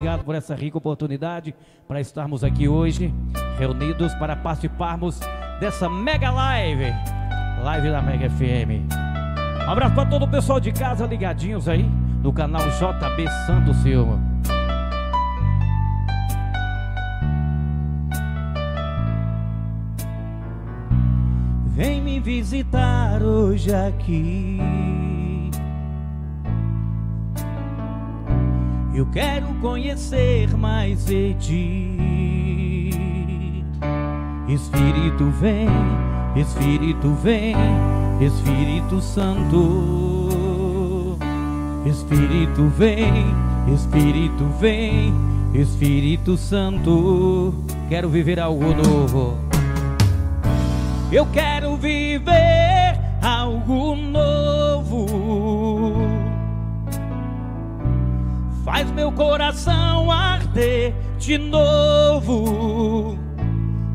Obrigado por essa rica oportunidade para estarmos aqui hoje, reunidos para participarmos dessa mega live, live da Mega FM. Um abraço para todo o pessoal de casa ligadinhos aí no canal JB Santo Silva. Vem me visitar hoje aqui. Eu quero conhecer mais de ti. Espírito vem, Espírito vem, Espírito Santo. Espírito vem, Espírito vem, Espírito Santo. Quero viver algo novo. Eu quero viver algo novo. Faz meu coração arder de novo,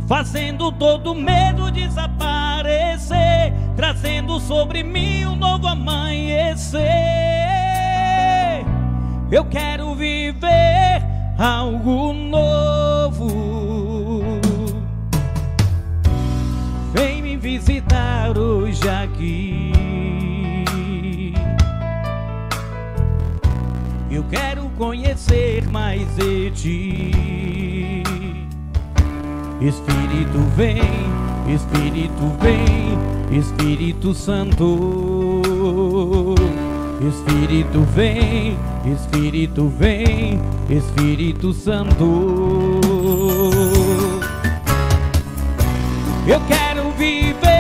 fazendo todo medo desaparecer, trazendo sobre mim um novo amanhecer. Eu quero viver algo novo. Vem me visitar hoje aqui. Eu quero conhecer mais de ti. Espírito vem, Espírito vem, Espírito Santo. Espírito vem, Espírito vem, Espírito Santo. Eu quero viver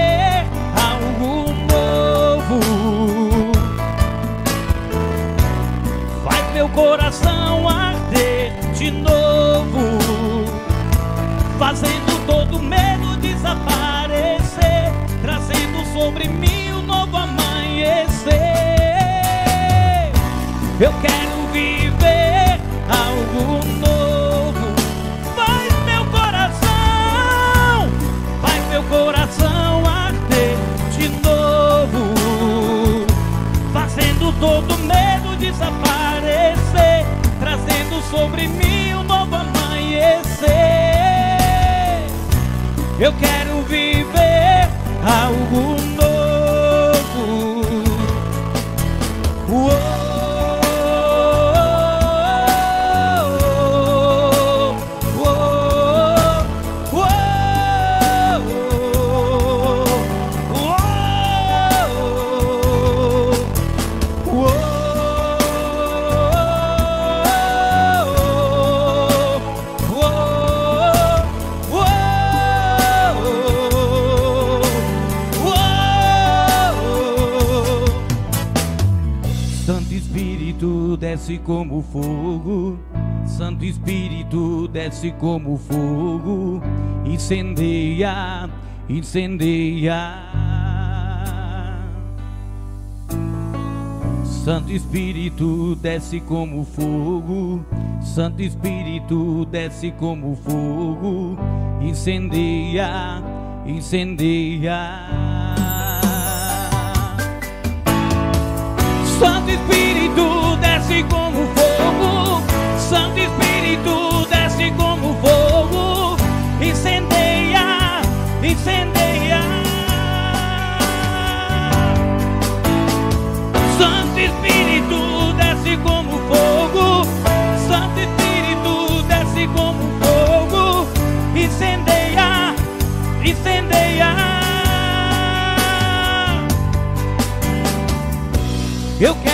coração arder de novo, fazendo todo medo desaparecer, trazendo sobre mim um novo amanhecer. Eu quero viver algo novo. Faz meu coração, faz meu coração arder de novo, fazendo todo medo desaparecer, trazendo sobre mim um novo amanhecer. Eu quero viver algo novo. Desce como fogo, Santo Espírito desce como fogo, incendeia, incendeia. Santo Espírito desce como fogo, Santo Espírito desce como fogo, incendeia, incendeia. Incendeia, incendeia. Eu quero